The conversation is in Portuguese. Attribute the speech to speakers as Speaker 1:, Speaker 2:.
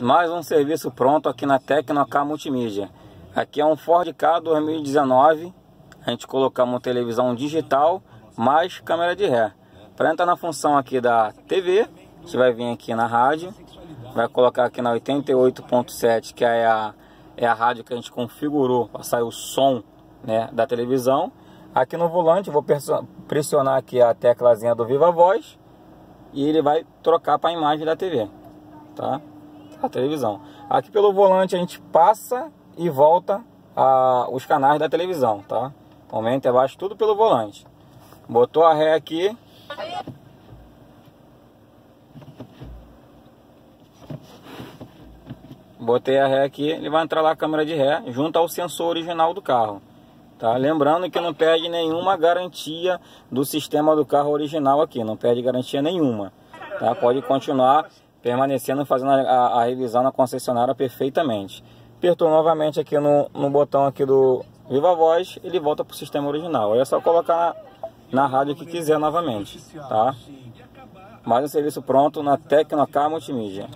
Speaker 1: Mais um serviço pronto aqui na Tecnocar Multimídia. Aqui é um Ford K 2019. A gente colocamos televisão digital mais câmera de ré. Para entrar na função aqui da TV, a gente vai vir aqui na rádio. Vai colocar aqui na 88.7, que é a, é a rádio que a gente configurou para sair o som né, da televisão. Aqui no volante, vou pressionar aqui a teclazinha do Viva Voz e ele vai trocar para a imagem da TV, tá? A televisão. Aqui pelo volante a gente passa e volta a, os canais da televisão, tá? Aumenta e abaixa tudo pelo volante. Botou a ré aqui. Botei a ré aqui, ele vai entrar lá a câmera de ré junto ao sensor original do carro. Tá? Lembrando que não perde nenhuma garantia do sistema do carro original aqui, não perde garantia nenhuma. Tá? Pode continuar permanecendo fazendo a, a revisão na concessionária perfeitamente. Apertou novamente aqui no, no botão aqui do Viva Voz, ele volta para o sistema original. Aí é só colocar na, na rádio que quiser novamente. Tá? Mais um serviço pronto na Tecnocar Multimídia.